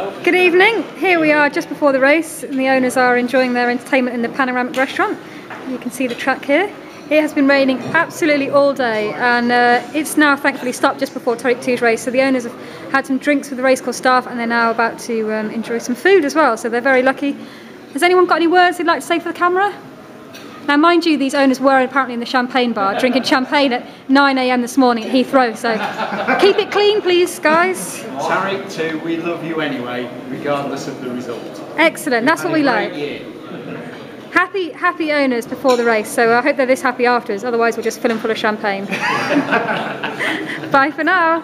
Good evening. Here we are just before the race, and the owners are enjoying their entertainment in the panoramic restaurant. You can see the track here. It has been raining absolutely all day, and uh, it's now thankfully stopped just before Tariq Too's race. So the owners have had some drinks with the racecourse staff, and they're now about to um, enjoy some food as well. So they're very lucky. Has anyone got any words they'd like to say for the camera? Now, mind you, these owners were apparently in the champagne bar drinking champagne at 9am this morning at Heathrow, so keep it clean, please, guys. Tariq Too, we love you anyway, regardless of the result. Excellent, that's what we like. Happy, happy owners before the race, so I hope they're this happy afterwards, otherwise we'll just fill them full of champagne. Bye for now.